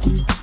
Bye.